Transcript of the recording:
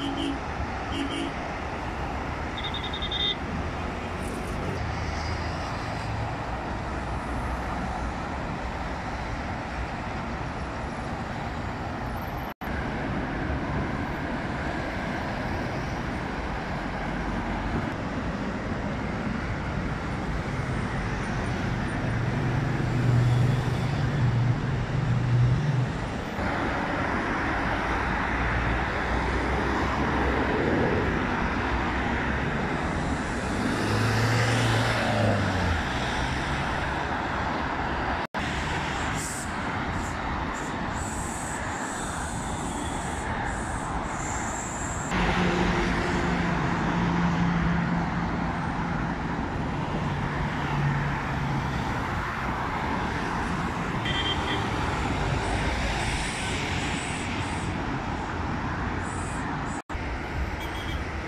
you, you,